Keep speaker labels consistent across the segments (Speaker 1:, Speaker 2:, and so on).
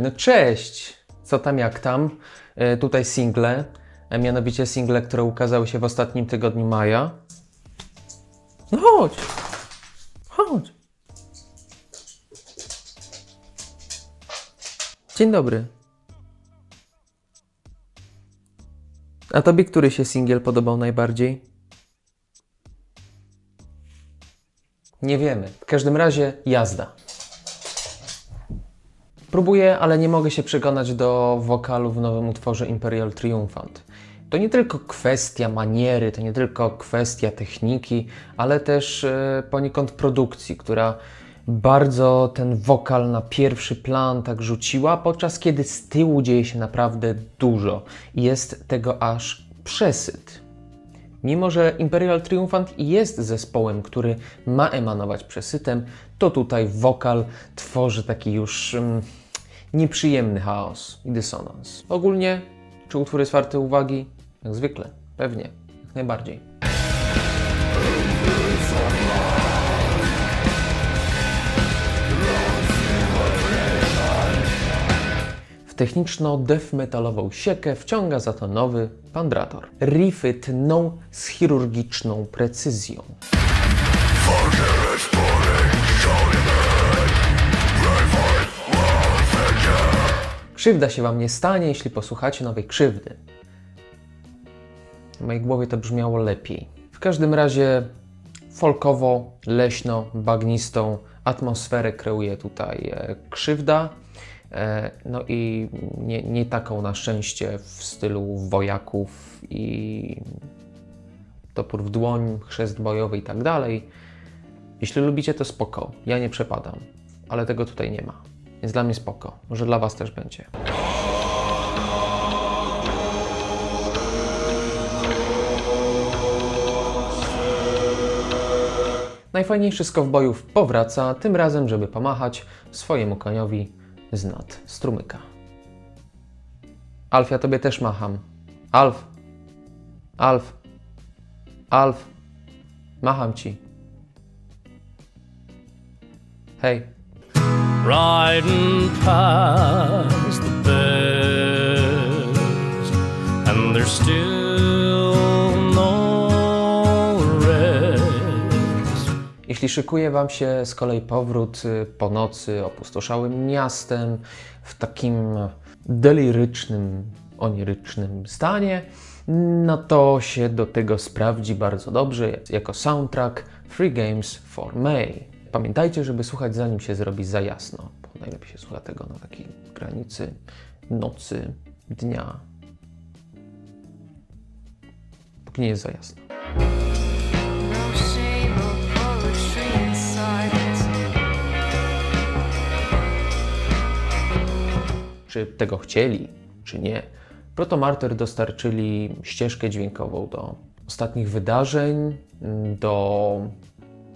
Speaker 1: No cześć! Co tam, jak tam? E, tutaj single, mianowicie single, które ukazały się w ostatnim tygodniu maja. No chodź! Chodź! Dzień dobry. A tobie który się singiel podobał najbardziej? Nie wiemy. W każdym razie jazda. Próbuję, ale nie mogę się przekonać do wokalu w nowym utworze Imperial Triumphant. To nie tylko kwestia maniery, to nie tylko kwestia techniki, ale też e, poniekąd produkcji, która bardzo ten wokal na pierwszy plan tak rzuciła, podczas kiedy z tyłu dzieje się naprawdę dużo i jest tego aż przesyt. Mimo, że Imperial Triumphant jest zespołem, który ma emanować przesytem, to tutaj wokal tworzy taki już mm, nieprzyjemny chaos i dysonans. Ogólnie, czy utwór jest warty uwagi? Jak zwykle, pewnie, jak najbardziej. W techniczno-death metalową siekę wciąga za to nowy Pandrator. Riffy tną z chirurgiczną precyzją. Krzywda się Wam nie stanie, jeśli posłuchacie nowej krzywdy. W mojej głowie to brzmiało lepiej. W każdym razie folkowo, leśno, bagnistą atmosferę kreuje tutaj e, krzywda. E, no i nie, nie taką na szczęście w stylu wojaków i topór w dłoń, chrzest bojowy i tak dalej. Jeśli lubicie, to spoko. Ja nie przepadam, ale tego tutaj nie ma. Więc dla mnie spoko. Może dla Was też będzie. Najfajniejszy z kowbojów powraca, tym razem, żeby pomachać swojemu koniowi z nad strumyka. Alf, ja tobie też macham. Alf! Alf! Alf! Macham ci. Hej.
Speaker 2: riding past the best, and there's still
Speaker 1: Jeśli szykuje Wam się z kolei powrót y, po nocy opustoszałym miastem w takim delirycznym, onirycznym stanie, no to się do tego sprawdzi bardzo dobrze jako soundtrack Free Games for May. Pamiętajcie, żeby słuchać zanim się zrobi za jasno, bo najlepiej się słucha tego na takiej granicy nocy, dnia, póki nie jest za jasno. Czy tego chcieli, czy nie. Protomartyr dostarczyli ścieżkę dźwiękową do ostatnich wydarzeń, mm, do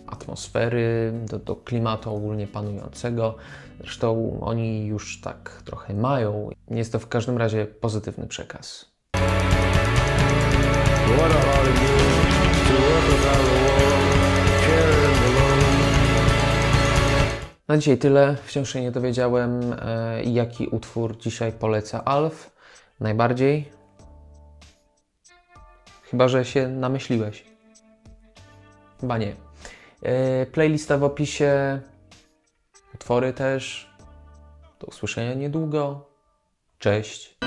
Speaker 1: atmosfery, do, do klimatu ogólnie panującego. Zresztą oni już tak trochę mają. Jest to w każdym razie pozytywny przekaz. Na dzisiaj tyle. Wciąż się nie dowiedziałem, e, jaki utwór dzisiaj poleca Alf najbardziej. Chyba, że się namyśliłeś. Chyba nie. E, playlista w opisie, utwory też. Do usłyszenia niedługo. Cześć.